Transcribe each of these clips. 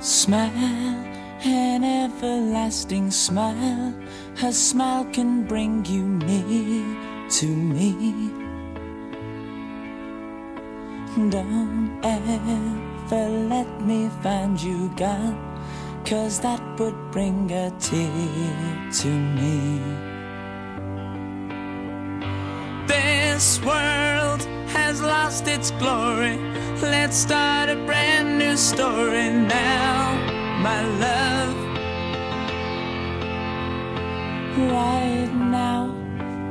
Smile, an everlasting smile. Her smile can bring you near to me. Don't ever let me find you gone, cause that would bring a tear to me. This world has lost its glory. Let's start a brand new story now, my love. Right now,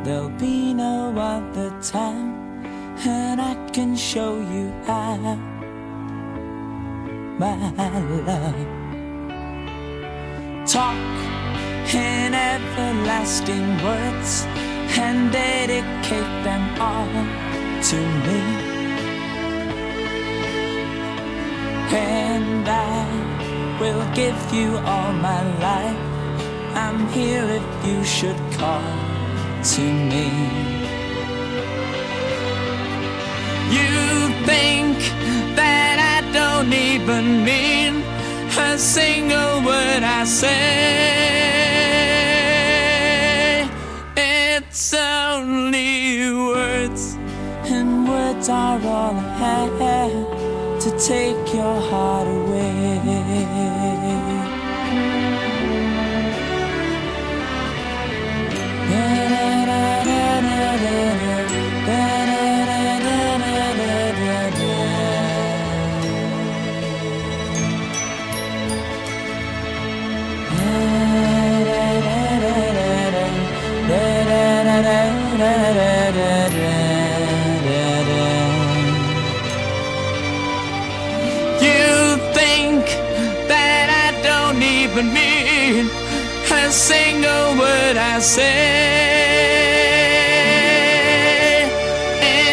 there'll be no other time, and I can show you how, my love. Talk in everlasting words and dedicate them all to me. Will give you all my life. I'm here if you should call to me. You think that I don't even mean a single word I say. It's only words, and words are all I have to take your heart away. You don't mean a single word I say.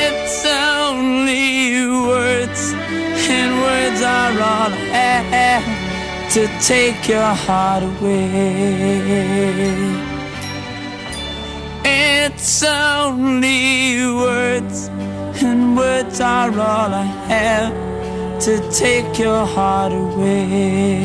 It's only words, and words are all I have to take your heart away. It's only words, and words are all I have to take your heart away.